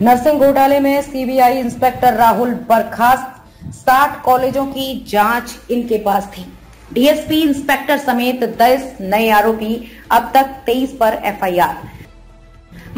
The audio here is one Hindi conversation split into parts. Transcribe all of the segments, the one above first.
नर्सिंग घोटाले में सीबीआई इंस्पेक्टर राहुल बर्खास्त। साठ कॉलेजों की जाँच इनके पास थी। डीएसपी इंस्पेक्टर समेत 10 नए आरोपी अब तक 23 पर FIR.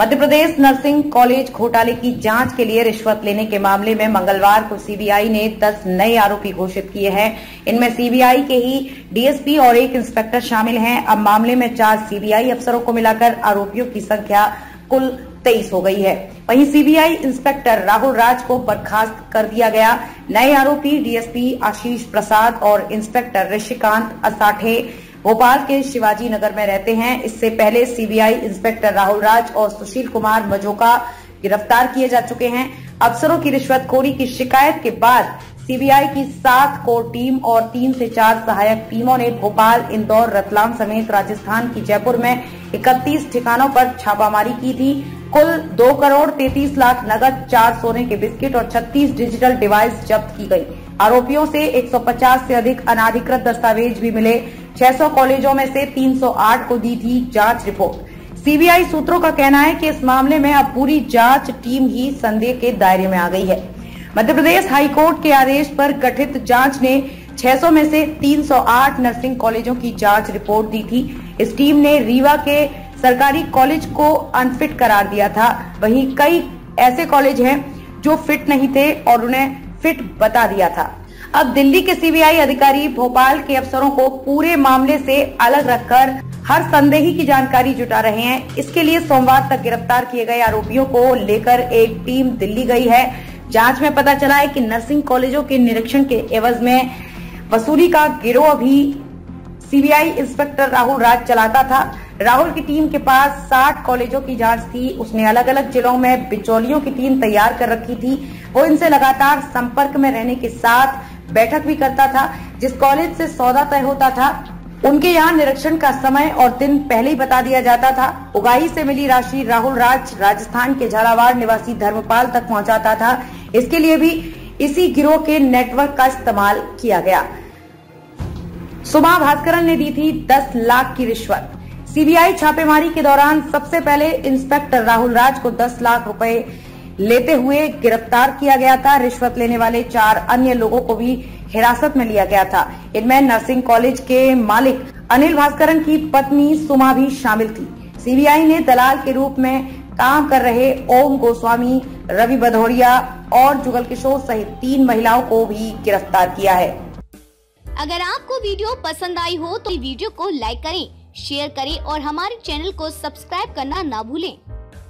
Madhya Pradesh nursing college घोटाले की जाँच के लिए रिश्वत लेने के मामले में मंगलवार को सीबीआई ने 10 नए आरोपी घोषित किए हैं। इनमें सीबीआई के ही डीएसपी और एक इंस्पेक्टर शामिल हैं। अब मामले में चार सीबीआई अफसरों को मिलाकर आरोपियों की संख्या कुल तेईस हो गई है। वहीं सीबीआई इंस्पेक्टर राहुल राज को बर्खास्त कर दिया गया। नए आरोपी डीएसपी आशीष प्रसाद और इंस्पेक्टर ऋषिकांत असाठे भोपाल के शिवाजी नगर में रहते हैं। इससे पहले सीबीआई इंस्पेक्टर राहुल राज और सुशील कुमार मजोका गिरफ़्तार किए जा चुके हैं। अफसरों की रिश्वतखोरी की शिकायत के बाद सीबीआई की सात कोर टीम और तीन से चार सहायक टीमों ने भोपाल, इंदौर, रतलाम समेत राजस्थान की जयपुर में 31 ठिकानों पर छापामारी की थी। कुल दो करोड़ तैतीस लाख नगद, चार सोने के बिस्किट और 36 डिजिटल डिवाइस जब्त की गई। आरोपियों से 150 से अधिक अनाधिकृत दस्तावेज़ भी मिले। 600 कॉलेजों में से 308 को दी थी जाँच रिपोर्ट। सीबीआई सूत्रों का कहना है कि इस मामले में अब पूरी जाँच टीम ही संदेह के दायरे में आ गई है। मध्य प्रदेश हाईकोर्ट के आदेश पर गठित जाँच ने 600 में से 308 नर्सिंग कॉलेजों की जाँच रिपोर्ट दी थी। इस टीम ने रीवा के सरकारी कॉलेज को अनफिट करार दिया था। वहीं कई ऐसे कॉलेज हैं जो फिट नहीं थे और उन्हें फिट बता दिया था। अब दिल्ली के सीबीआई अधिकारी भोपाल के अफसरों को पूरे मामले से अलग रखकर हर संदेही की जानकारी जुटा रहे हैं। इसके लिए सोमवार तक गिरफ़्तार किए गए आरोपियों को लेकर एक टीम दिल्ली गई है। जाँच में पता चला है कि नर्सिंग कॉलेजों के निरीक्षण के एवज में वसूली का गिरोह भी सीबीआई इंस्पेक्टर राहुल राज चलाता था। राहुल की टीम के पास 60 कॉलेजों की जाँच थी। उसने अलग अलग जिलों में बिचौलियों की टीम तैयार कर रखी थी। वो इनसे लगातार संपर्क में रहने के साथ बैठक भी करता था, जिस कॉलेज से सौदा तय होता था। उनके यहाँ निरीक्षण का समय और दिन पहले ही बता दिया जाता था। उगाही से मिली राशि राहुल राज राजस्थान के झालावाड़ निवासी धर्मपाल तक पहुंचाता था। इसके लिए भी इसी गिरोह के नेटवर्क का इस्तेमाल किया गया। सुमा भास्करन ने दी थी 10 लाख की रिश्वत। सीबीआई छापेमारी के दौरान सबसे पहले इंस्पेक्टर राहुल राज को 10 लाख रुपए लेते हुए गिरफ़्तार किया गया था। रिश्वत लेने वाले चार अन्य लोगों को भी हिरासत में लिया गया था। इनमें नर्सिंग कॉलेज के मालिक अनिल भास्करन की पत्नी सुमा भी शामिल थी। सीबीआई ने दलाल के रूप में काम कर रहे ओम गोस्वामी, रवि भदौरिया और जुगल किशोर सहित तीन महिलाओं को भी गिरफ़्तार किया है। अगर आपको वीडियो पसंद आई हो तो वीडियो को लाइक करें, शेयर करें और हमारे चैनल को सब्सक्राइब करना ना भूलें।